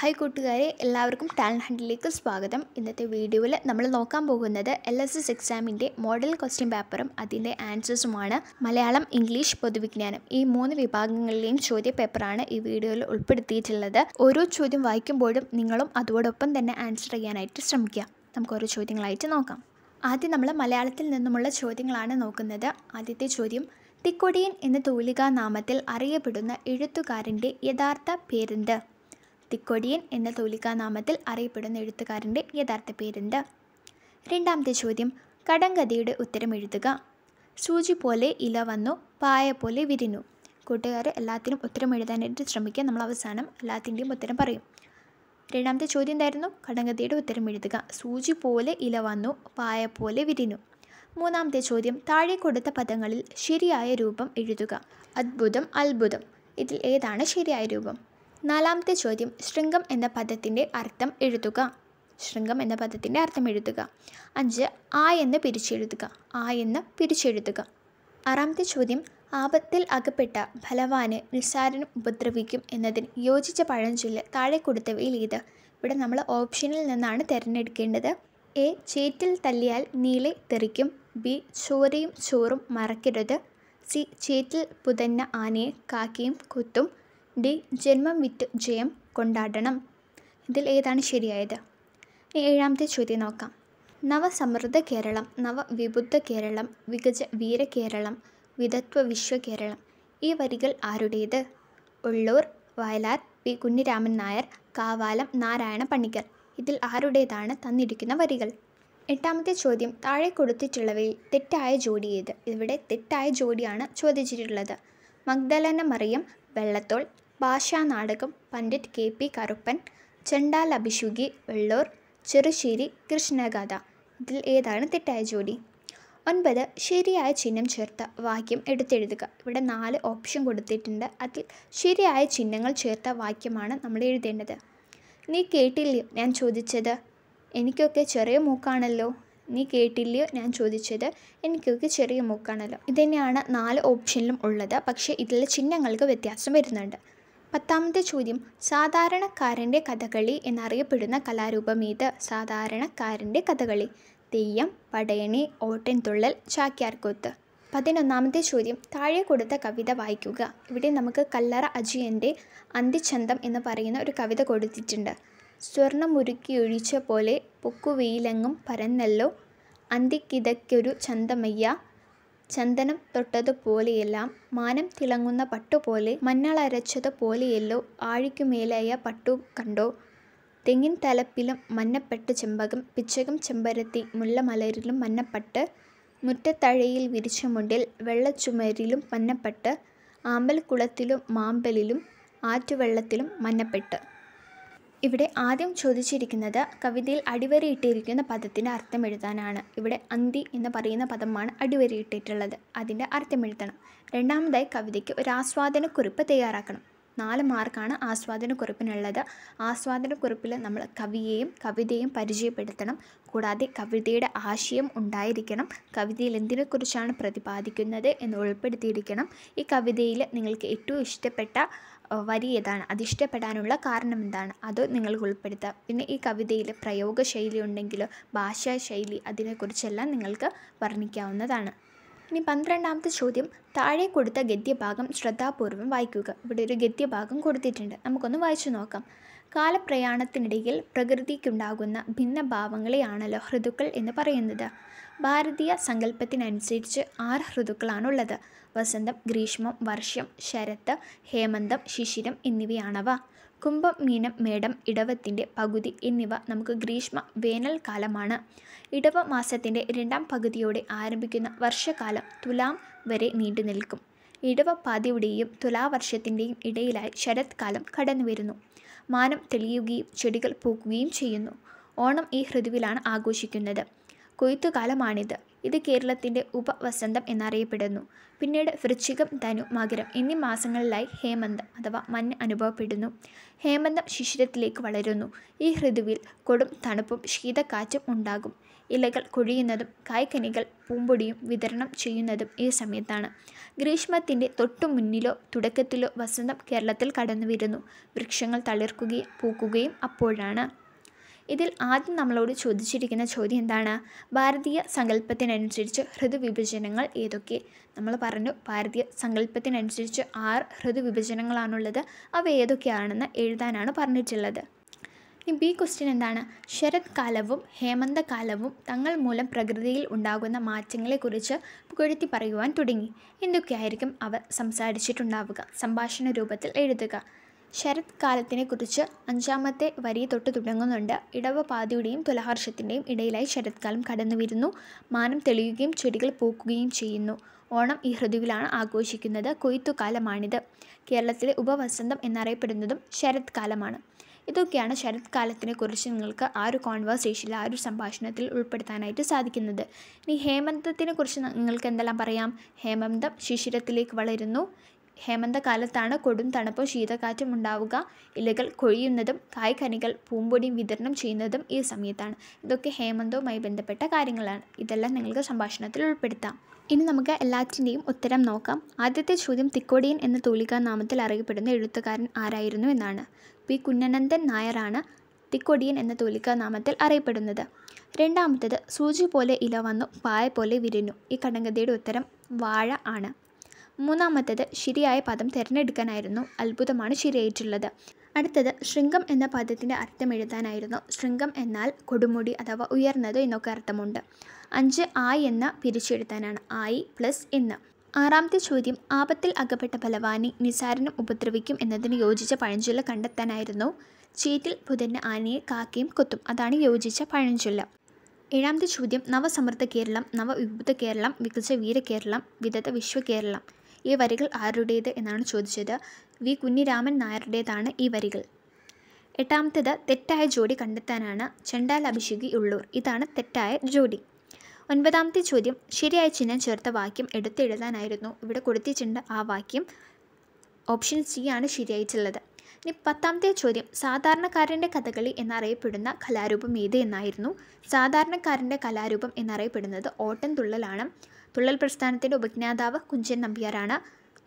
Hi കൂട്ടുകാരെ എല്ലാവർക്കും talent ഹണ്ടിലേക്ക് സ്വാഗതം. ഇന്നത്തെ വീഡിയോയിൽ നമ്മൾ നോക്കാൻ പോകുന്നത് എൽ എസ് എസ് എക്സാമിന്റെ മോഡൽ ക്വസ്റ്റ്യൻ പേപ്പറും അതിന്റെ ആൻസേഴ്സുമാണ് മലയാളം ഇംഗ്ലീഷ് പൊതുവിജ്ഞാനം ഈ മൂന്ന് വിഭാഗങ്ങളിലെയും ചോദ്യ പേപ്പറാണ് ഈ വീഡിയോയിൽ ഉൾപ്പെടുത്തിയിട്ടുള്ളത്. ഓരോ ചോദ്യം വായിക്കുമ്പോഴും നിങ്ങളും അതോടൊപ്പം തന്നെ ആൻസർ ചെയ്യാനായിട്ട് ശ്രമിക്കുക. നമുക്ക് ഓരോ ചോദ്യങ്ങളായിട്ട് നോക്കാം. ആദ്യം നമ്മൾ മലയാളത്തിൽ നിന്നുമുള്ള ചോദ്യങ്ങളാണ് നോക്കുന്നത്. ആദ്യത്തെ ചോദ്യം തിക്കൊടിയൻ എന്ന തൂലികാ നാമത്തിൽ അറിയപ്പെടുന്ന എഴുത്തുകാരന്റെ യഥാർത്ഥ പേരെന്ത്? തിക്കൊടിയൻ എന്ന തൂലികാ നാമത്തിൽ അറിയപ്പെടുന്ന എഴുത്തുകാരന്റെ യഥാർത്ഥ പേരെന്ത്? രണ്ടാമത്തെ ചോദ്യം കടങ്കഥയുടെ ഉത്തരം എഴുതുക. സൂചി പോലെ ഇല വന്നു പായ പോലെ വിരിഞ്ഞു. കൂട്ടുകാർ എല്ലാത്തിനും ഉത്തരം എഴുതാനായിട്ട് ശ്രമിക്കുക. നമ്മൾ അവസാനം എല്ലാത്തിന്റെയും ഉത്തരം പറയും. രണ്ടാമത്തെ ചോദ്യം എന്തായിരുന്നു? കടങ്കഥയുടെ ഉത്തരം എഴുതുക. സൂചി പോലെ ഇല വന്നു പായ പോലെ വിരിഞ്ഞു. മൂന്നാമത്തെ ചോദ്യം താഴെ കൊടുത്ത പദങ്ങളിൽ ശരിയായ രൂപം എഴുതുക. അത്ഭുതം അത്ഭുതം. ഇതിൽ ഏതാണ് ശരിയായ രൂപം? നാലാമത്തെ ചോദ്യം ശൃംഗം എന്ന പദത്തിന്റെ അർത്ഥം എഴുതുക. ശൃംഗം എന്ന പദത്തിന്റെ അർത്ഥം എഴുതുക. അഞ്ച് ആ എന്ന് പിരിച്ചെഴുതുക. ആ എന്ന് പിരിച്ചെഴുതുക. ആറാമത്തെ ചോദ്യം ആപത്തിൽ അകപ്പെട്ട ഫലവാന് നിസ്സാരനും ഉപദ്രവിക്കും എന്നതിന് യോജിച്ച പഴഞ്ചൊല്ല് താഴെ കൊടുത്തവയിൽ ഏത് ഇവിടെ നമ്മൾ ഓപ്ഷനിൽ നിന്നാണ് തിരഞ്ഞെടുക്കേണ്ടത്. എ ചേറ്റിൽ തല്ലിയാൽ നീളെ തെറിക്കും. ബി ചോരയും ചോറും മറക്കരുത്. സി ചേറ്റിൽ പുതന്ന ആനയെ കാക്കയും കുത്തും. ഡി ജന്മം വിറ്റ് ജയം കൊണ്ടാടണം. ഇതിൽ ഏതാണ് ശരിയായത്? ഏഴാമത്തെ ചോദ്യം നോക്കാം. നവസമൃദ്ധ കേരളം നവവിബുദ്ധ കേരളം വികജ വീര കേരളം വിധത്വ കേരളം ഈ വരികൾ ആരുടേത്? ഉള്ളൂർ വയലാർ പി കുഞ്ഞിരാമൻ നായർ കാവാലം നാരായണ പണിക്കർ. ഇതിൽ ആരുടേതാണ് തന്നിരിക്കുന്ന വരികൾ? എട്ടാമത്തെ ചോദ്യം താഴെ കൊടുത്തിട്ടുള്ളവയിൽ തെറ്റായ ജോഡി ഏത്? ഇവിടെ തെറ്റായ ജോഡിയാണ് ചോദിച്ചിട്ടുള്ളത്. മഗ്ദലന മറിയം വെള്ളത്തോൾ ഭാഷാ നാടകം പണ്ഡിറ്റ് കെ പി കറുപ്പൻ ചെണ്ടാൽ അഭിഷുകി വെള്ളൂർ ചെറുശ്ശേരി കൃഷ്ണഗാഥ. ഇതിൽ ഏതാണ് തെറ്റായ ജോഡി ഒൻപത് ശരിയായ ചിഹ്നം ചേർത്ത വാക്യം എടുത്തെഴുതുക. ഇവിടെ നാല് ഓപ്ഷൻ കൊടുത്തിട്ടുണ്ട്. അതിൽ ശരിയായ ചിഹ്നങ്ങൾ ചേർത്ത വാക്യമാണ് നമ്മൾ എഴുതേണ്ടത്. നീ കേട്ടില്ലേ ഞാൻ ചോദിച്ചത്? എനിക്കൊക്കെ ചെറിയ മൂക്കാണല്ലോ. നീ കേട്ടില്ലയോ ഞാൻ ചോദിച്ചത്? എനിക്കൊക്കെ ചെറിയ മൂക്കാണല്ലോ. ഇതുതന്നെയാണ് നാല് ഓപ്ഷനിലും ഉള്ളത്. പക്ഷേ ഇതിലെ ചിഹ്നങ്ങൾക്ക് വ്യത്യാസം വരുന്നുണ്ട്. പത്താമത്തെ ചോദ്യം. സാധാരണക്കാരന്റെ കഥകളി എന്നറിയപ്പെടുന്ന കലാരൂപം ഏത്? സാധാരണക്കാരന്റെ കഥകളി. തെയ്യം പടയണി ഓട്ടൻതുള്ളൽ ചാക്യാർകൂത്ത്. പതിനൊന്നാമത്തെ ചോദ്യം. താഴെ കൊടുത്ത കവിത വായിക്കുക. ഇവിടെ നമുക്ക് കല്ലറ അജിയന്റെ അന്തിച്ചന്തം എന്ന് പറയുന്ന ഒരു കവിത കൊടുത്തിട്ടുണ്ട്. സ്വർണമുരുക്കിയൊഴിച്ച പോലെ പൊക്കുവെയിലെങ്ങും പരന്നല്ലോ അന്തിക്കിതയ്ക്കൊരു ചന്തമയ്യ. ചന്ദനം തൊട്ടതുപോലെയെല്ലാം മാനം തിളങ്ങുന്ന പട്ടുപോലെ മഞ്ഞളരച്ചതുപോലെയല്ലോ ആഴിക്കുമേലായ പട്ടു കണ്ടോ? തെങ്ങിൻ തലപ്പിലും മഞ്ഞപ്പെട്ട് ചെമ്പകം പിച്ചകം ചെമ്പരത്തി മുല്ലമലരിലും മഞ്ഞപ്പട്ട് മുറ്റത്തഴയിൽ വിരിച്ച മുണ്ടിൽ വെള്ളച്ചുമരിലും മഞ്ഞപ്പട്ട് ആമ്പൽക്കുളത്തിലും മാമ്പലിലും ആറ്റുവെള്ളത്തിലും മഞ്ഞപ്പെട്ട്. ഇവിടെ ആദ്യം ചോദിച്ചിരിക്കുന്നത് കവിതയിൽ അടിവരയിട്ടിരിക്കുന്ന പദത്തിന്റെ അർത്ഥം എഴുതാനാണ്. ഇവിടെ അന്തി എന്ന് പറയുന്ന പദമാണ് അടിവരയിട്ടിട്ടുള്ളത്. അതിന്റെ അർത്ഥം എഴുതണം. രണ്ടാമതായി കവിതയ്ക്ക് ഒരു ആസ്വാദനക്കുറിപ്പ് തയ്യാറാക്കണം. നാല് മാർക്കാണ് ആസ്വാദനക്കുറിപ്പിനുള്ളത്. ആസ്വാദനക്കുറിപ്പിൽ നമ്മൾ കവിയെയും കവിതയെയും പരിചയപ്പെടുത്തണം. കൂടാതെ കവിതയുടെ ആശയം ഉണ്ടായിരിക്കണം. കവിതയിൽ എന്തിനെക്കുറിച്ചാണ് പ്രതിപാദിക്കുന്നത് എന്ന് ഉൾപ്പെടുത്തിയിരിക്കണം. ഈ കവിതയിൽ നിങ്ങൾക്ക് ഏറ്റവും ഇഷ്ടപ്പെട്ട വരി ഏതാണ് അതിഷ്ടപ്പെടാനുള്ള കാരണം എന്താണ് അത് നിങ്ങൾക്ക് ഉൾപ്പെടുത്താം. പിന്നെ ഈ കവിതയിൽ പ്രയോഗശൈലി ഭാഷാ ശൈലി അതിനെക്കുറിച്ചെല്ലാം നിങ്ങൾക്ക് വർണിക്കാവുന്നതാണ്. ഇനി പന്ത്രണ്ടാമത്തെ ചോദ്യം. താഴെ കൊടുത്ത ഗദ്യഭാഗം ശ്രദ്ധാപൂർവം വായിക്കുക. ഇവിടെ ഒരു ഗദ്യഭാഗം കൊടുത്തിട്ടുണ്ട്. നമുക്കൊന്ന് വായിച്ചു നോക്കാം. കാലപ്രയാണത്തിനിടയിൽ പ്രകൃതിക്കുണ്ടാകുന്ന ഭിന്നഭാവങ്ങളെയാണല്ലോ ഋതുക്കൾ എന്ന് പറയുന്നത്. ഭാരതീയ സങ്കല്പത്തിനനുസരിച്ച് ആറ് ഋതുക്കളാണുള്ളത്. വസന്തം ഗ്രീഷ്മം വർഷം ശരത്ത് ഹേമന്തം ശിശിരം എന്നിവയാണവ. കുംഭം മീനം മേടം ഇടവത്തിന്റെ പകുതി എന്നിവ നമുക്ക് ഗ്രീഷ്മ വേനൽക്കാലമാണ് ഇടവ മാസത്തിന്റെ രണ്ടാം പകുതിയോടെ ആരംഭിക്കുന്ന വർഷകാലം തുലാം വരെ നീണ്ടു നിൽക്കും ഇടവ പാതിയുടെയും തുലാവർഷത്തിന്റെയും ഇടയിലായി ശരത്കാലം കടന്നു വരുന്നു മാനം തെളിയുകയും ചെടികൾ പൂക്കുകയും ചെയ്യുന്നു. ഓണം ഈ ഋതുവിലാണ് ആഘോഷിക്കുന്നത്. കൊയ്ത്തുകാലമാണിത്. ഇത് കേരളത്തിന്റെ ഉപവസന്തം എന്നറിയപ്പെടുന്നു. പിന്നീട് വൃശ്ചികം ധനു മകരം എന്നീ മാസങ്ങളിലായി ഹേമന്തം അഥവാ മഞ്ഞ് അനുഭവപ്പെടുന്നു. ഹേമന്തം ശിശിരത്തിലേക്ക് വളരുന്നു. ഈ ഋതുവിൽ കൊടും തണുപ്പും ശീതക്കാറ്റും ഉണ്ടാകും. ഇലകൾ കൊഴിയുന്നതും കായ്ക്കനികൾ പൂമ്പൊടിയും വിതരണം ചെയ്യുന്നതും ഈ സമയത്താണ്. ഗ്രീഷ്മത്തിന്റെ തൊട്ടു മുന്നിലോ തുടക്കത്തിലോ വസന്തം കേരളത്തിൽ കടന്നു വരുന്നു വൃക്ഷങ്ങൾ തളിർക്കുകയും പൂക്കുകയും അപ്പോഴാണ് ഇതിൽ ആദ്യം നമ്മളോട് ചോദിച്ചിരിക്കുന്ന ചോദ്യം എന്താണ്? ഭാരതീയ സങ്കല്പത്തിനനുസരിച്ച് ഋതുവിഭജനങ്ങൾ ഏതൊക്കെ? നമ്മൾ പറഞ്ഞു ഭാരതീയ സങ്കല്പത്തിനനുസരിച്ച് ആറ് ഋതുവിഭജനങ്ങളാണുള്ളത് അവ ഏതൊക്കെയാണെന്ന് എഴുതാനാണ് പറഞ്ഞിട്ടുള്ളത്. ഇനി ബി ക്വസ്റ്റ്യൻ എന്താണ്? ശരത് കാലവും ഹേമന്തകാലവും തങ്ങൾ മൂലം പ്രകൃതിയിൽ ഉണ്ടാകുന്ന മാറ്റങ്ങളെക്കുറിച്ച് പുകഴ്ത്തി പറയുവാൻ തുടങ്ങി. എന്തൊക്കെയായിരിക്കും അവർ സംസാരിച്ചിട്ടുണ്ടാവുക. സംഭാഷണ രൂപത്തിൽ എഴുതുക. ശരത് കാലത്തിനെക്കുറിച്ച് അഞ്ചാമത്തെ വരി തൊട്ട് തുടങ്ങുന്നുണ്ട്. ഇടവപാതിയുടെയും തുലഹർഷത്തിന്റെയും ഇടയിലായി ശരത്കാലം കടന്നു വരുന്നു. മാനം തെളിയുകയും ചെടികൾ പൂക്കുകയും ചെയ്യുന്നു. ഓണം ഈ ഋതുവിലാണ് ആഘോഷിക്കുന്നത്. കൊയ്ത്തുകാലമാണിത് കേരളത്തിലെ ഉപവസന്തം എന്നറിയപ്പെടുന്നതും ശരത്കാലമാണ് ഇതൊക്കെയാണ് ശരത് കാലത്തിനെ കുറിച്ച് നിങ്ങൾക്ക് ആ ഒരു കോൺവേഴ്സേഷനിൽ ആ ഒരു സംഭാഷണത്തിൽ ഉൾപ്പെടുത്താനായിട്ട് സാധിക്കുന്നത്. ഇനി ഹേമന്തത്തിനെ കുറിച്ച് നിങ്ങൾക്ക് എന്തെല്ലാം പറയാം? ഹേമന്തം ശിശിരത്തിലേക്ക് വളരുന്നു. ഹേമന്തകാലത്താണ് കൊടും തണുപ്പും ശീതകാറ്റും ഉണ്ടാവുക. ഇലകൾ കൊഴിയുന്നതും കായ്കനികൾ പൂമ്പൊടിയും വിതരണം ചെയ്യുന്നതും ഈ സമയത്താണ്. ഇതൊക്കെ ഹേമന്തവുമായി ബന്ധപ്പെട്ട കാര്യങ്ങളാണ്. ഇതെല്ലാം നിങ്ങൾക്ക് സംഭാഷണത്തിൽ ഉൾപ്പെടുത്താം. ഇനി നമുക്ക് എല്ലാറ്റിന്റെയും ഉത്തരം നോക്കാം. ആദ്യത്തെ ചോദ്യം തിക്കോടിയൻ എന്ന തൂലികാ നാമത്തിൽ അറിയപ്പെടുന്ന എഴുത്തുകാരൻ ആരായിരുന്നു എന്നാണ്. പി. കുഞ്ഞനന്ദൻ നായരാണ് തിക്കൊടിയൻ എന്ന തൂലികാ നാമത്തിൽ അറിയപ്പെടുന്നത്. രണ്ടാമത്തേത് സൂചി പോലെ ഇല വന്നു പായ പോലെ വിരിഞ്ഞു ഈ കടങ്കഥയുടെ ഉത്തരം വാഴ ആണ്. മൂന്നാമത്തേത് ശരിയായ പദം തിരഞ്ഞെടുക്കാനായിരുന്നു. അത്ഭുതമാണ് ശരിയായിട്ടുള്ളത്. അടുത്തത് ശൃംഗം എന്ന പദത്തിന്റെ അർത്ഥം എഴുതാനായിരുന്നു. ശൃംഗം എന്നാൽ കൊടുമുടി അഥവാ ഉയർന്നത് എന്നൊക്കെ അർത്ഥമുണ്ട്. അഞ്ച് ആയി എന്ന പിരിച്ചെഴുതാനാണ് ആയി പ്ലസ് എന്ന്. ആറാമത്തെ ചോദ്യം ആപത്തിൽ അകപ്പെട്ട ബലവാനി നിസാരനും ഉപദ്രവിക്കും എന്നതിന് യോജിച്ച പഴഞ്ചൊല്ല കണ്ടെത്താനായിരുന്നു. ചീറ്റിൽ ബുധന് ആനയെ കാക്കയും കൊത്തും. അതാണ് യോജിച്ച പഴഞ്ചൊല്ല. ഏഴാമത്തെ ചോദ്യം നവസമൃദ്ധ കേരളം നവവിഭുത കേരളം വികസിച്ച വീര കേരളം വിദത വിശ്വ കേരളം. ഈ വരികൾ ആരുടേത് എന്നാണ് ചോദിച്ചത്. വി. കുഞ്ഞിരാമൻ നായരുടേതാണ് ഈ വരികൾ. എട്ടാമത്തേത് തെറ്റായ ജോഡി കണ്ടെത്താനാണ് ചെണ്ടാൽ അഭിഷേകി ഉള്ളൂർ. ഇതാണ് തെറ്റായ ജോഡി. ഒൻപതാമത്തെ ചോദ്യം ശരിയായ ചിഹ്നം ചേർത്ത വാക്യം എടുത്തെഴുതാനായിരുന്നു ഇവിടെ കൊടുത്തിട്ടുണ്ട് ആ വാക്യം. ഓപ്ഷൻ സി ആണ് ശരിയായിട്ടുള്ളത്. ഇനി പത്താമത്തെ ചോദ്യം സാധാരണക്കാരന്റെ കഥകളി എന്നറിയപ്പെടുന്ന കലാരൂപം ഏത് എന്നായിരുന്നു. സാധാരണക്കാരന്റെ കലാരൂപം എന്നറിയപ്പെടുന്നത് ഓട്ടം തുള്ളലാണ്. തുള്ളൽ പ്രസ്ഥാനത്തിന്റെ ഉപജ്ഞാതാവ് കുഞ്ചൻ നമ്പ്യാരാണ്.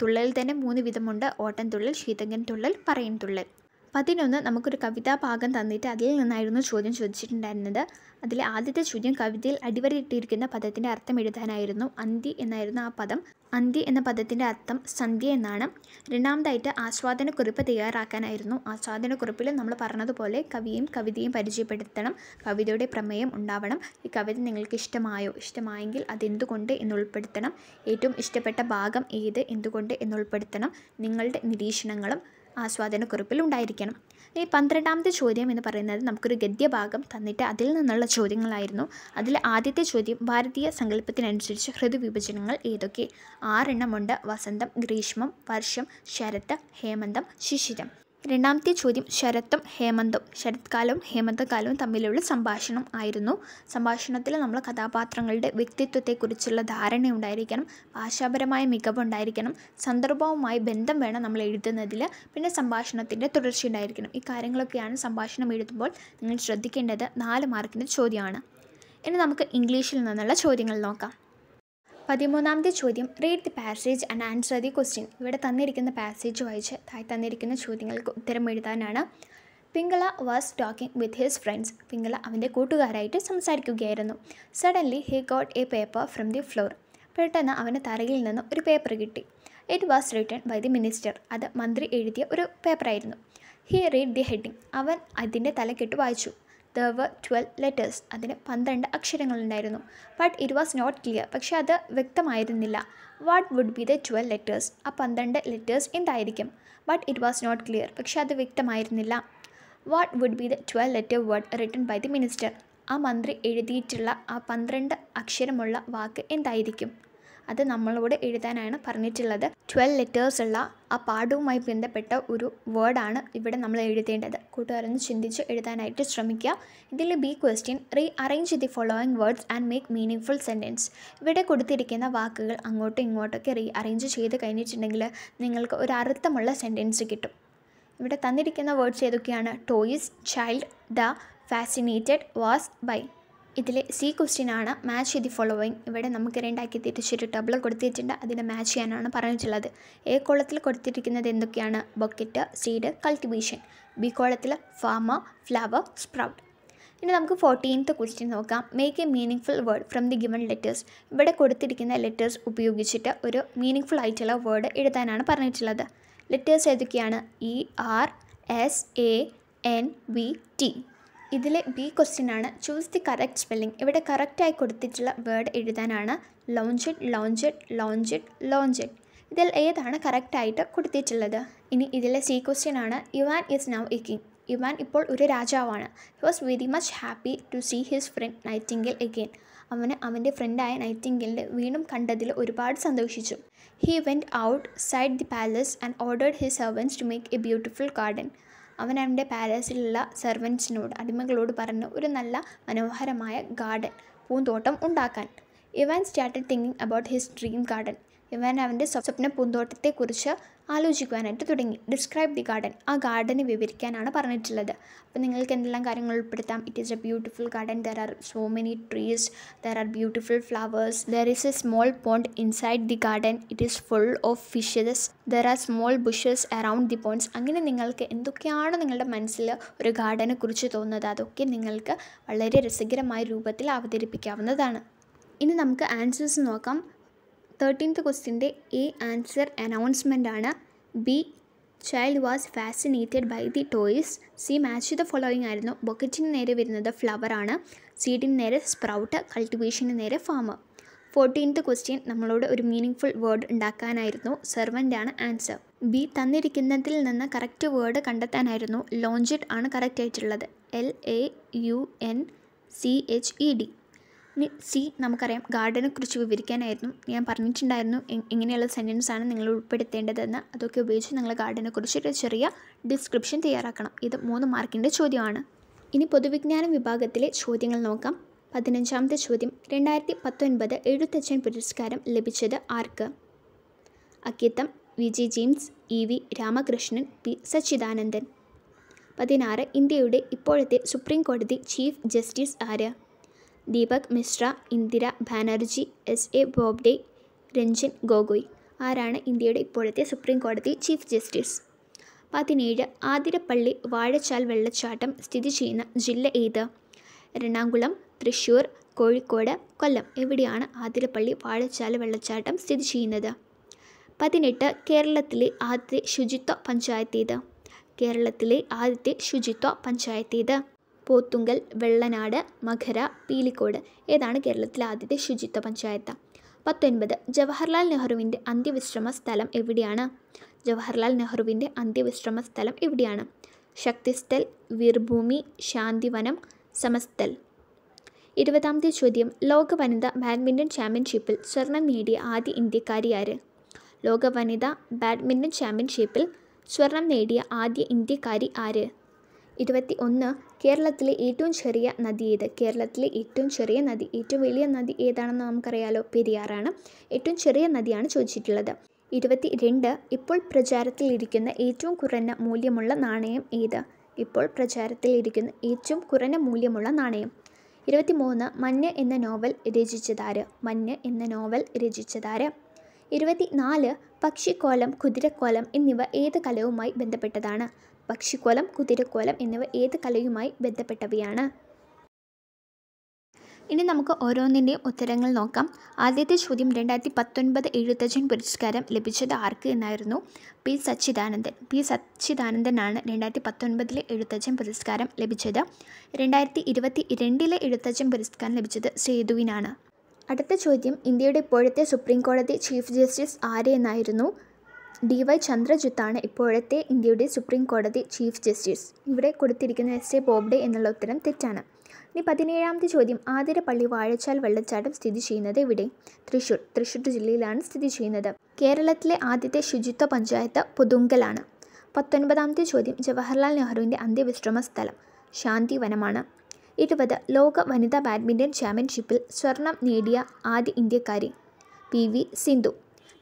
തുള്ളലിൽ തന്നെ മൂന്ന് വിധമുണ്ട്. ഓട്ടൻ തുള്ളൽ ശീതകൻ തുള്ളൽ പറയൻ തുള്ളൽ. പതിനൊന്ന് നമുക്കൊരു കവിതാ ഭാഗം തന്നിട്ട് അതിൽ നിന്നായിരുന്നു ചോദ്യം ചോദിച്ചിട്ടുണ്ടായിരുന്നത്. അതിൽ ആദ്യത്തെ ചോദ്യം കവിതയിൽ അടിവരയിട്ടിരിക്കുന്ന പദത്തിന്റെ അർത്ഥം എഴുതാനായിരുന്നു. അന്തി എന്നായിരുന്നു ആ പദം. അന്തി എന്ന പദത്തിന്റെ അർത്ഥം സന്ധ്യ എന്നാണ്. രണ്ടാമതായിട്ട് ആസ്വാദനക്കുറിപ്പ് തയ്യാറാക്കാനായിരുന്നു. ആസ്വാദനക്കുറിപ്പിൽ നമ്മൾ പറഞ്ഞതുപോലെ കവിയും കവിതയും പരിചയപ്പെടുത്തണം. കവിതയുടെ പ്രമേയം ഉണ്ടാവണം. ഈ കവിത നിങ്ങൾക്ക് ഇഷ്ടമായോ? ഇഷ്ടമായെങ്കിൽ അതെന്തുകൊണ്ട് എന്നുൾപ്പെടുത്തണം ഏറ്റവും ഇഷ്ടപ്പെട്ട ഭാഗം ഏത്? എന്തുകൊണ്ട് എന്നുൾപ്പെടുത്തണം നിങ്ങളുടെ നിരീക്ഷണങ്ങളും ആസ്വാദനക്കുറിപ്പിൽ ഉണ്ടായിരിക്കണം. ഇനി പന്ത്രണ്ടാമത്തെ ചോദ്യം എന്ന് പറയുന്നത് നമുക്കൊരു ഗദ്യഭാഗം തന്നിട്ട് അതിൽ നിന്നുള്ള ചോദ്യങ്ങളായിരുന്നു. അതിൽ ആദ്യത്തെ ചോദ്യം ഭാരതീയ സങ്കല്പത്തിനനുസരിച്ച് ഋതുവിഭജനങ്ങൾ ഏതൊക്കെ? ആറെണ്ണമുണ്ട്. വസന്തം ഗ്രീഷ്മം വർഷം ശരത്ത് ഹേമന്തം ശിശിരം. രണ്ടാമത്തെ ചോദ്യം ശരത്തും ഹേമന്തും. ശരത്കാലവും ഹേമന്തകാലവും തമ്മിലുള്ള സംഭാഷണം ആയിരുന്നു. സംഭാഷണത്തിൽ നമ്മൾ കഥാപാത്രങ്ങളുടെ വ്യക്തിത്വത്തെക്കുറിച്ചുള്ള ധാരണ ഉണ്ടായിരിക്കണം ഭാഷാപരമായ മികവുണ്ടായിരിക്കണം സന്ദർഭവുമായി ബന്ധം വേണം നമ്മൾ എഴുതുന്നതിൽ പിന്നെ സംഭാഷണത്തിന്റെ തുടർച്ച ഉണ്ടായിരിക്കണം. ഈ കാര്യങ്ങളൊക്കെയാണ് സംഭാഷണം എഴുതുമ്പോൾ നിങ്ങൾ ശ്രദ്ധിക്കേണ്ടത് നാല് മാർക്കിന്റെ ചോദ്യമാണ്. ഇനി നമുക്ക് ഇംഗ്ലീഷിൽ നിന്നുള്ള ചോദ്യങ്ങൾ നോക്കാം. പതിമൂന്നാമത്തെ ചോദ്യം read the passage and answer the question ഇവിടെ തന്നിരിക്കുന്ന പാസേജ് വായിച്ച് താഴെ തന്നിരിക്കുന്ന ചോദ്യങ്ങൾക്ക് ഉത്തരം എഴുതാനാണ്. Pingala was talking with his friends Pingala അവന്റെ കൂട്ടുകാരായിട്ട് സംസാരിക്കുകയായിരുന്നു. Suddenly he got a paper from the floor പെട്ടെന്ന് അവന് തറയിൽ നിന്ന് ഒരു പേപ്പർ കിട്ടി. It was written by the minister അത് മന്ത്രി എഴുതിയ ഒരു പേപ്പറായിരുന്നു ഹി റീഡ് ദി ഹെഡിങ് അവൻ അതിന്റെ തലക്കെട്ട് വായിച്ചു. ദ വർ ട്വൽവ് ലെറ്റേഴ്സ് അതിന് പന്ത്രണ്ട് അക്ഷരങ്ങളുണ്ടായിരുന്നു. But it was not clear പക്ഷേ അത് വ്യക്തമായിരുന്നില്ല. What would be the twelve letters ആ പന്ത്രണ്ട് ലെറ്റേഴ്സ് എന്തായിരിക്കും? But it was not clear പക്ഷേ അത് വ്യക്തമായിരുന്നില്ല. What would be the twelve letter word written by the minister ആ മന്ത്രി എഴുതിയിട്ടുള്ള ആ പന്ത്രണ്ട് അക്ഷരമുള്ള വാക്ക് എന്തായിരിക്കും? അത് നമ്മളോട് എഴുതാനാണ് പറഞ്ഞിട്ടുള്ളത്. ട്വൽവ് ലെറ്റേഴ്സ് ഉള്ള ആ പാഠവുമായി ബന്ധപ്പെട്ട ഒരു വേർഡാണ് ഇവിടെ നമ്മൾ എഴുതേണ്ടത്. കൂട്ടുകാരൊന്ന് ചിന്തിച്ച് എഴുതാനായിട്ട് ശ്രമിക്കുക. ഇതിൽ B question rearrange the following words and make meaning sentence ഇവിടെ കൊടുത്തിരിക്കുന്ന വാക്കുകൾ അങ്ങോട്ടും ഇങ്ങോട്ടൊക്കെ റീ അറേഞ്ച് ചെയ്ത് കഴിഞ്ഞിട്ടുണ്ടെങ്കിൽ നിങ്ങൾക്ക് ഒരു അർത്ഥമുള്ള സെന്റൻസ് കിട്ടും. ഇവിടെ തന്നിരിക്കുന്ന വേർഡ്സ് ഏതൊക്കെയാണ്? Toys child the fascinated was by ഇതിലെ സി ക്വസ്റ്റ്യൻ ആണ്. മാച്ച് ദി ഫോളോവിങ് ഇവിടെ നമുക്ക് രണ്ടാക്കി തിരിച്ചൊരു ടബിൾ കൊടുത്തിട്ടുണ്ട്. അതിനെ മാച്ച് ചെയ്യാനാണ് പറഞ്ഞിട്ടുള്ളത്. എ കോളത്തിൽ കൊടുത്തിരിക്കുന്നത് എന്തൊക്കെയാണ്? ബൊക്കറ്റ് സീഡ് കൾട്ടിവേഷൻ ബി കോളത്തിൽ ഫാമ ഫ്ലവർ സ്പ്രൗട്ട് ഇനി നമുക്ക് ഫോർട്ടീൻത്ത് ക്വസ്റ്റ്യൻ നോക്കാം. Make a meaning full word from the given letters ഇവിടെ കൊടുത്തിരിക്കുന്ന ലെറ്റേഴ്സ് ഉപയോഗിച്ചിട്ട് ഒരു മീനിങ് ഫുൾ ആയിട്ടുള്ള വേർഡ് എഴുതാനാണ് പറഞ്ഞിട്ടുള്ളത്. ലെറ്റേഴ്സ് ഏതൊക്കെയാണ്? E R S A N V T ഇതിലെ ബി ക്വസ്റ്റ്യൻ ആണ്. ചൂസ് ദി കറക്റ്റ് സ്പെല്ലിംഗ് ഇവിടെ കറക്റ്റായി കൊടുത്തിട്ടുള്ള വേർഡ് എഴുതാനാണ്. ലോഞ്ചഡ് ലോഞ്ചഡ് ലോഞ്ചഡ് ലോഞ്ചഡ് ഇതിൽ ഏതാണ് കറക്റ്റായിട്ട് കൊടുത്തിട്ടുള്ളത്? ഇനി ഇതിലെ സി ക്വസ്റ്റ്യൻ ആണ്. Ivan is now a king Ivan ഇപ്പോൾ ഒരു രാജാവാണ്. He was very much happy to see his friend nightingale again അവന് അവന്റെ ഫ്രണ്ടായ നൈറ്റിംഗലിനെ വീണ്ടും കണ്ടതിൽ ഒരുപാട് സന്തോഷിച്ചു. He went outside the palace and ordered his servants to make a beautiful garden അവൻ അവന്റെ പാലസിലുള്ള സെർവൻസിനോട് അടിമകളോട് പറഞ്ഞു ഒരു നല്ല മനോഹരമായ ഗാർഡൻ പൂന്തോട്ടം ഉണ്ടാക്കാൻ. Ivan started thinking about his dream garden Ivan അവന്റെ സ്വപ്ന പൂന്തോട്ടത്തെക്കുറിച്ച് ആലോചിക്കുവാനായിട്ട് തുടങ്ങി. ഡിസ്ക്രൈബ് ദി ഗാർഡൻ ആ ഗാർഡനെ വിവരിക്കാനാണ് പറഞ്ഞിട്ടുള്ളത്. അപ്പോൾ നിങ്ങൾക്ക് എന്തെല്ലാം കാര്യങ്ങൾ ഉൾപ്പെടുത്താം? It is a beautiful garden there are so many trees there are beautiful flowers there is a small pond inside the garden it is full of fishes there are small bushes around the ponds അങ്ങനെ നിങ്ങൾക്ക് എന്തൊക്കെയാണ് നിങ്ങളുടെ മനസ്സിൽ ഒരു ഗാർഡനെ കുറിച്ച് തോന്നുന്നത്? അതൊക്കെ നിങ്ങൾക്ക് വളരെ രസകരമായ രൂപത്തിൽ അവതരിപ്പിക്കാവുന്നതാണ്. ഇനി നമുക്ക് ആൻസേഴ്സ് നോക്കാം. തേർട്ടീൻത്ത് ക്വസ്റ്റ്യന്റെ എ ആൻസർ അനൗൺസ്മെന്റ് ആണ്. B child was fascinated by the toys C match the following ആയിരുന്നു. ബൊക്കറ്റിന് നേരെ വരുന്നത് ഫ്ലവറാണ് സീഡിന് നേരെ സ്പ്രൗട്ട് കൾട്ടിവേഷന് നേരെ ഫാമർ ഫോർട്ടീൻത്ത് ക്വസ്റ്റ്യൻ നമ്മളോട് ഒരു മീനിങ് ഫുൾ വേർഡ് ഉണ്ടാക്കാനായിരുന്നു. സെർവന്റ് ആണ് ആൻസർ ബി തന്നിരിക്കുന്നതിൽ നിന്ന് കറക്റ്റ് വേർഡ് കണ്ടെത്താനായിരുന്നു. ലോഞ്ചിഡ് ആണ് കറക്റ്റ് ആയിട്ടുള്ളത്. L A U N C H E D ഇനി സി നമുക്കറിയാം. ഗാർഡനെ കുറിച്ച് വിവരിക്കാനായിരുന്നു. ഞാൻ പറഞ്ഞിട്ടുണ്ടായിരുന്നു എങ്ങനെയുള്ള സെന്റൻസ് ആണ് നിങ്ങൾ ഉൾപ്പെടുത്തേണ്ടതെന്ന്. അതൊക്കെ ഉപയോഗിച്ച് നിങ്ങൾ ഗാർഡനെ കുറിച്ച് ഒരു ചെറിയ ഡിസ്ക്രിപ്ഷൻ തയ്യാറാക്കണം. ഇത് മൂന്ന് മാർക്കിന്റെ ചോദ്യമാണ്. ഇനി പൊതുവിജ്ഞാന വിഭാഗത്തിലെ ചോദ്യങ്ങൾ നോക്കാം. പതിനഞ്ചാമത്തെ ചോദ്യം. രണ്ടായിരത്തി പത്തൊൻപത് എഴുത്തച്ഛൻ പുരസ്കാരം ലഭിച്ചത് ആർക്ക്? Akkitham V G James E V Ramakrishnan P Sachidanandan. പതിനാറ്. ഇന്ത്യയുടെ ഇപ്പോഴത്തെ സുപ്രീം കോടതി ചീഫ് ജസ്റ്റിസ് ആര്? Deepak Mishra Indira Banerjee S A Bobde Ranjan Gogoi. ആരാണ് ഇന്ത്യയുടെ ഇപ്പോഴത്തെ സുപ്രീം കോടതി ചീഫ് ജസ്റ്റിസ്? പതിനേഴ് ആതിരപ്പള്ളി വാഴച്ചാൽ വെള്ളച്ചാട്ടം സ്ഥിതി ചെയ്യുന്ന ജില്ല ഏത്? എറണാകുളം തൃശ്ശൂർ കോഴിക്കോട് കൊല്ലം. എവിടെയാണ് ആതിരപ്പള്ളി വാഴച്ചാൽ വെള്ളച്ചാട്ടം സ്ഥിതി ചെയ്യുന്നത്? പതിനെട്ട് കേരളത്തിലെ ആദ്യത്തെ ശുചിത്വ പഞ്ചായത്ത് ഏത് കേരളത്തിലെ ആദ്യത്തെ ശുചിത്വ പഞ്ചായത്ത് ഏത് പോത്തുങ്കൽ വെള്ളനാട് മഖര പീലിക്കോട് ഏതാണ് കേരളത്തിലെ ആദ്യത്തെ ശുചിത്വ പഞ്ചായത്ത്? പത്തൊൻപത്. ജവഹർലാൽ നെഹ്റുവിന്റെ അന്ത്യവിശ്രമ സ്ഥലം എവിടെയാണ്? ജവഹർലാൽ നെഹ്റുവിന്റെ അന്ത്യവിശ്രമ സ്ഥലം എവിടെയാണ്? ശക്തിസ്ഥൽ വീർഭൂമി ശാന്തിവനം സമസ്ഥൽ ഇരുപതാമത്തെ ചോദ്യം. ലോക വനിതാ ബാഡ്മിന്റൺ ചാമ്പ്യൻഷിപ്പിൽ സ്വർണം നേടിയ ആദ്യ ഇന്ത്യക്കാരി ആര്? ലോക വനിതാ ബാഡ്മിന്റൺ ചാമ്പ്യൻഷിപ്പിൽ സ്വർണം നേടിയ ആദ്യ ഇന്ത്യക്കാരി ആര്? ഇരുപത്തി ഒന്ന് കേരളത്തിലെ ഏറ്റവും ചെറിയ നദി ഏത്? കേരളത്തിലെ ഏറ്റവും ചെറിയ നദി. ഏറ്റവും വലിയ നദി ഏതാണെന്ന് നമുക്കറിയാലോ? പെരിയാറാണ്. ഏറ്റവും ചെറിയ നദിയാണ് ചോദിച്ചിട്ടുള്ളത്. ഇരുപത്തി രണ്ട് ഇപ്പോൾ പ്രചാരത്തിലിരിക്കുന്ന ഏറ്റവും കുറഞ്ഞ മൂല്യമുള്ള നാണയം ഏത്? ഇപ്പോൾ പ്രചാരത്തിലിരിക്കുന്ന ഏറ്റവും കുറഞ്ഞ മൂല്യമുള്ള നാണയം. ഇരുപത്തി മൂന്ന് മഞ്ഞ് എന്ന നോവൽ രചിച്ചതാര്? മഞ്ഞ് എന്ന നോവൽ രചിച്ചതാര്? ഇരുപത്തി നാല് പക്ഷിക്കോലം കുതിരക്കോലം എന്നിവ ഏത് കലവുമായി ബന്ധപ്പെട്ടതാണ്? പക്ഷിക്കോലം കുതിരക്കോലം എന്നിവ ഏത് കലയുമായി ബന്ധപ്പെട്ടവയാണ്? ഇനി നമുക്ക് ഓരോന്നിന്റെയും ഉത്തരങ്ങൾ നോക്കാം. ആദ്യത്തെ ചോദ്യം രണ്ടായിരത്തി പത്തൊൻപത് എഴുത്തച്ഛൻ പുരസ്കാരം ലഭിച്ചത് ആർക്ക് എന്നായിരുന്നു? പി സച്ചിദാനന്ദൻ. പി സച്ചിദാനന്ദനാണ് രണ്ടായിരത്തി പത്തൊൻപതിലെ എഴുത്തച്ഛൻ പുരസ്കാരം ലഭിച്ചത്. രണ്ടായിരത്തി ഇരുപത്തി രണ്ടിലെ എഴുത്തച്ഛൻ പുരസ്കാരം ലഭിച്ചത് സേതുവിനാണ്. അടുത്ത ചോദ്യം ഇന്ത്യയുടെ ഇപ്പോഴത്തെ സുപ്രീം കോടതി ചീഫ് ജസ്റ്റിസ് ആര് എന്നായിരുന്നു? ഡി വൈ ചന്ദ്രചുത്താണ് ഇപ്പോഴത്തെ ഇന്ത്യയുടെ സുപ്രീം കോടതി ചീഫ് ജസ്റ്റിസ്. ഇവിടെ കൊടുത്തിരിക്കുന്ന എസ് എ ബോബ്ഡെ എന്നുള്ള ഉത്തരം തെറ്റാണ്. ഇനി പതിനേഴാമത്തെ ചോദ്യം. ആതിരപ്പള്ളി വാഴച്ചാൽ വെള്ളച്ചാട്ടം സ്ഥിതി ചെയ്യുന്നത് എവിടെ? തൃശ്ശൂർ. തൃശ്ശൂർ ജില്ലയിലാണ് സ്ഥിതി ചെയ്യുന്നത്. കേരളത്തിലെ ആദ്യത്തെ ശുചിത്വ പഞ്ചായത്ത് പുതുങ്കലാണ്. പത്തൊൻപതാമത്തെ ചോദ്യം. ജവഹർലാൽ നെഹ്റുവിന്റെ അന്ത്യവിശ്രമ സ്ഥലം. ശാന്തി വനമാണ് ഇരുപത്. ലോക വനിതാ ബാഡ്മിന്റൺ ചാമ്പ്യൻഷിപ്പിൽ സ്വർണം നേടിയ ആദ്യ ഇന്ത്യക്കാരി. P V Sindhu.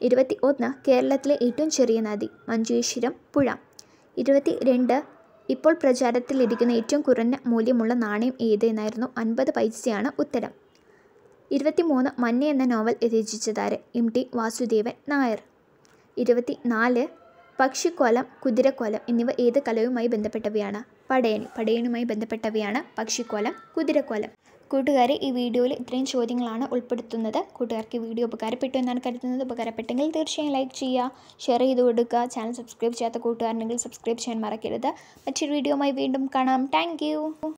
ഇരുപത്തി ഒന്ന് കേരളത്തിലെ ഏറ്റവും ചെറിയ നദി മഞ്ചേശ്വരം പുഴ. ഇരുപത്തി രണ്ട് ഇപ്പോൾ പ്രചാരത്തിലിരിക്കുന്ന ഏറ്റവും കുറഞ്ഞ മൂല്യമുള്ള നാണയം ഏത് എന്നായിരുന്നു അൻപത് പൈസയാണ് ഉത്തരം. ഇരുപത്തിമൂന്ന് മഞ്ഞ എന്ന നോവൽ രചിച്ചതാര്? എം. ടി. വാസുദേവൻ നായർ. ഇരുപത്തി നാല് പക്ഷിക്കോലം കുതിരക്കോലം എന്നിവ ഏത് കലയുമായി ബന്ധപ്പെട്ടവയാണ്? പടയണി. പടയണിയുമായി ബന്ധപ്പെട്ടവയാണ് പക്ഷിക്കോലം കുതിരക്കോലം. കൂട്ടുകാരെ ഈ വീഡിയോയിൽ ഇത്രയും ചോദ്യങ്ങളാണ് ഉൾപ്പെടുത്തുന്നത്. കൂട്ടുകാർക്ക് ഈ വീഡിയോ ഉപകാരപ്പെട്ടു എന്നാണ് കരുതുന്നത്. ഉപകാരപ്പെട്ടെങ്കിൽ തീർച്ചയായും ലൈക്ക് ചെയ്യുക ഷെയർ ചെയ്ത് കൊടുക്കുക ചാനൽ സബ്സ്ക്രൈബ് ചെയ്യാത്ത കൂട്ടുകാരുണ്ടെങ്കിൽ സബ്സ്ക്രൈബ് ചെയ്യാൻ മറക്കരുത്. മറ്റൊരു വീഡിയോയുമായി വീണ്ടും കാണാം. താങ്ക്